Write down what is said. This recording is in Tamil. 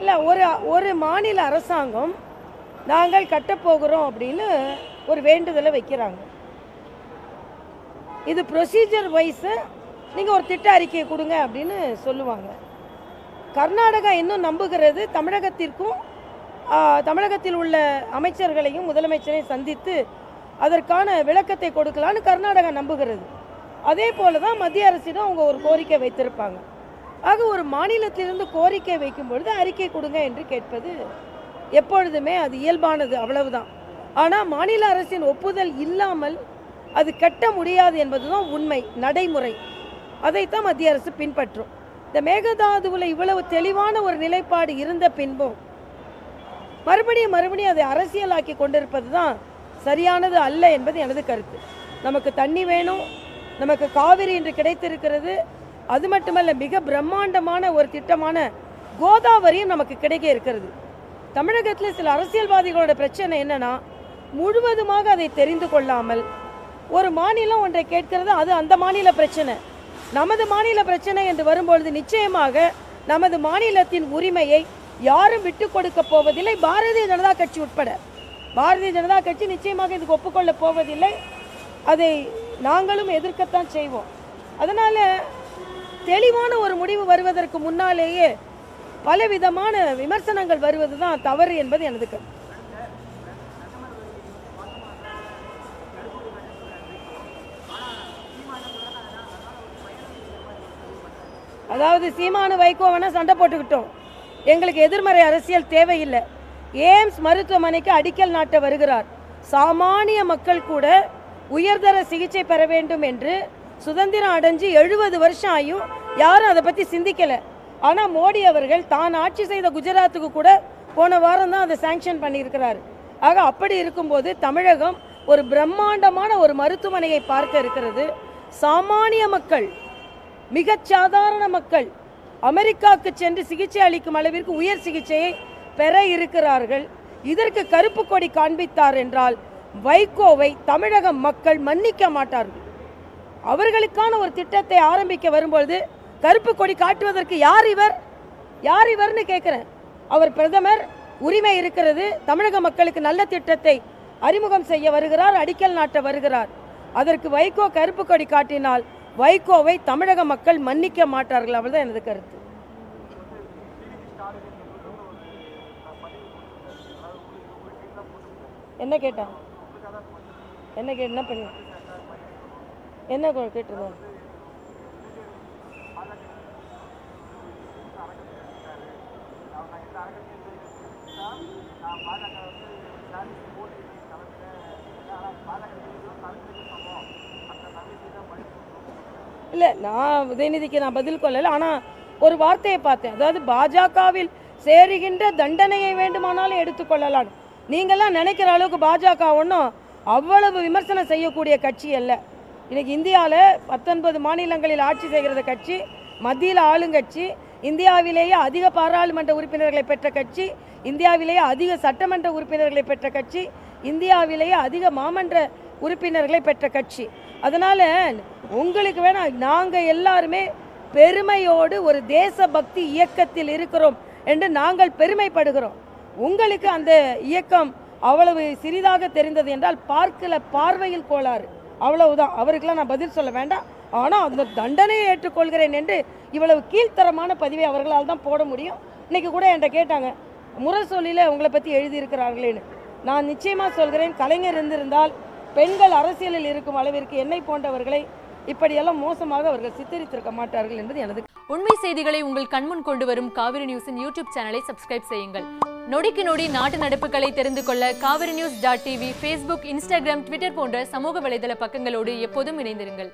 இல்லை ஒரு ஒரு மாநில அரசாங்கம் நாங்கள் கட்டப்போகிறோம் அப்படின்னு ஒரு வேண்டுதலை வைக்கிறாங்க. இது ப்ரொசீஜர் வைஸு நீங்கள் ஒரு திட்ட அறிக்கையை கொடுங்க அப்படின்னு சொல்லுவாங்க. கர்நாடகா இன்னும் நம்புகிறது தமிழகத்திற்கும் தமிழகத்தில் உள்ள அமைச்சர்களையும் முதலமைச்சரையும் சந்தித்து அதற்கான விளக்கத்தை கொடுக்கலான்னு கர்நாடகா நம்புகிறது. அதே போல தான் மத்திய அரசிடம் அவங்க ஒரு கோரிக்கை வைத்திருப்பாங்க. ஆக ஒரு மாநிலத்திலிருந்து கோரிக்கை வைக்கும் பொழுது அறிக்கை கொடுங்க என்று கேட்பது எப்பொழுதுமே அது இயல்பானது அவ்வளவுதான். ஆனால் மாநில அரசின் ஒப்புதல் இல்லாமல் அது கட்ட முடியாது என்பதுதான் உண்மை நடைமுறை. அதைத்தான் மத்திய அரசு பின்பற்றும். இந்த மேகதாதுவில் இவ்வளவு தெளிவான ஒரு நிலைப்பாடு இருந்த பின்பும் மறுபடியும் மறுபடியும் அதை அரசியலாக்கி கொண்டிருப்பது தான் சரியானது அல்ல என்பது எனது கருத்து. நமக்கு தண்ணி வேணும் நமக்கு காவிரி இன்று கிடைத்திருக்கிறது அது மட்டுமல்ல மிக பிரம்மாண்டமான ஒரு திட்டமான கோதாவரியும் நமக்கு கிடைக்க இருக்கிறது. தமிழகத்தில் சில அரசியல்வாதிகளோட பிரச்சனை என்னன்னா முழுவதுமாக அதை தெரிந்து கொள்ளாமல் ஒரு மாநிலம் ஒன்றை கேட்கிறது அது அந்த மாநில பிரச்சனை. நமது மாநில பிரச்சனை என்று வரும்பொழுது நிச்சயமாக நமது மாநிலத்தின் உரிமையை யாரும் விட்டு கொடுக்க போவதில்லை. பாரதிய ஜனதா கட்சி உட்பட. பாரதிய ஜனதா கட்சி நிச்சயமாக இதுக்கு ஒப்புக்கொள்ளப் போவதில்லை. அதை நாங்களும் எதிர்க்கத்தான் செய்வோம். அதனால தெளிவான ஒரு முடிவு வருவதற்கு முன்னாலேயே பலவிதமான விமர்சனங்கள் வருவது தான் தவறு என்பது எனது கருத்து. அதாவது சீமானு வைகோ வேணா சண்டை போட்டுக்கிட்டோம். எங்களுக்கு எதிர்மறை அரசியல் தேவையில்லை. எய்ம்ஸ் மருத்துவமனைக்கு அடிக்கல் நாட்ட வருகிறார். சாமானிய மக்கள் கூட உயர்தர சிகிச்சை பெற வேண்டும் என்று சுதந்திரம் அடைஞ்சு எழுபது வருஷம் ஆயும் யாரும் அதை பற்றி சிந்திக்கலை. ஆனால் மோடி அவர்கள் தான் ஆட்சி செய்த குஜராத்துக்கு கூட போன வாரம் தான் அதை சேங்ஷன் பண்ணியிருக்கிறார். ஆக அப்படி இருக்கும்போது தமிழகம் ஒரு பிரம்மாண்டமான ஒரு மருத்துவமனையை பார்க்க இருக்கிறது. சாமானிய மக்கள் மிகச் சாதாரண மக்கள் அமெரிக்காவுக்கு சென்று சிகிச்சை அளிக்கும் அளவிற்கு உயர் சிகிச்சையை பெற இருக்கிறார்கள். இதற்கு கருப்பு கொடி காண்பித்தார் என்றால் வைகோவை தமிழக மக்கள் மன்னிக்க மாட்டார்கள். அவர்களுக்கான ஒரு திட்டத்தை ஆரம்பிக்க வரும்பொழுது கருப்பு கொடி காட்டுவதற்கு யார் இவர்? யார் இவர்னு கேட்குறேன் அவர் பிரதமர் உரிமை இருக்கிறது தமிழக மக்களுக்கு நல்ல திட்டத்தை அறிமுகம் செய்ய வருகிறார் அடிக்கல் நாட்ட வருகிறார். அதற்கு வைகோ கருப்பு கொடி காட்டினால் வைகோவை தமிழக மக்கள் மன்னிக்க மாட்டார்கள் அவ்வளவுதான் எனது கருத்து. என்ன கேட்டா என்ன கே என்ன பண்ணுவேன் என்ன கொ- கேட்டிருந்தோம் இல்லை நான் உதயநிதிக்கு நான் பதில் கொள்ளலை ஆனால் ஒரு வார்த்தையை பார்த்தேன். அதாவது பாஜகவில் சேருகின்ற தண்டனையை வேண்டுமானாலும் எடுத்துக்கொள்ளலாம் நீங்களாம் நினைக்கிற அளவுக்கு பாஜக ஒன்றும் அவ்வளவு விமர்சனம் செய்யக்கூடிய கட்சி அல்ல. இன்றைக்கி இந்தியாவில் பத்தொன்பது மாநிலங்களில் ஆட்சி செய்கிறது கட்சி மத்தியில் ஆளுங்கட்சி இந்தியாவிலேயே அதிக பாராளுமன்ற உறுப்பினர்களை பெற்ற கட்சி இந்தியாவிலேயே அதிக சட்டமன்ற உறுப்பினர்களை பெற்ற கட்சி இந்தியாவிலேயே அதிக மாமன்ற உறுப்பினர்களை பெற்ற கட்சி. அதனால் உங்களுக்கு வேணா நாங்கள் எல்லாருமே பெருமையோடு ஒரு தேசபக்தி இயக்கத்தில் இருக்கிறோம் என்று நாங்கள் பெருமைப்படுகிறோம். உங்களுக்கு அந்த இயக்கம் அவ்வளவு சிறிதாக தெரிந்தது என்றால் பார்க்கல பார்வையில் கோளாறு. அவ்வளவுதான். அவருக்கெல்லாம் நான் பதில் சொல்ல வேண்டாம். ஆனால் அந்த தண்டனையை ஏற்றுக்கொள்கிறேன் என்று இவ்வளவு கீழ்த்தரமான பதிவை அவர்களால் தான் போட முடியும். இன்றைக்கி கூட என்கிட்ட கேட்டாங்க முரசொலியில் உங்களை பற்றி எழுதியிருக்கிறார்களேன்னு. நான் நிச்சயமாக சொல்கிறேன் கலைஞர் இருந்திருந்தால் பெண்கள் அரசியலில் இருக்கும் அளவிற்கு என்னை போன்றவர்களை இப்படியெல்லாம் மோசமாக அவர்கள் சித்தரித்திருக்க மாட்டார்கள் என்பது எனது உண்மை செய்திகளை உங்கள் கண்முன் கொண்டு வரும் காவிரி நியூஸின் யூடியூப் சேனலை சப்ஸ்கிரைப் செய்யுங்கள். நொடிக்கு நொடி நாட்டு நடப்புகளை தெரிந்து கொள்ள Kaveri news dot TV Facebook Instagram Twitter போன்ற சமூக வலைதள பக்கங்களோடு எப்போதும் இணைந்திருங்கள்.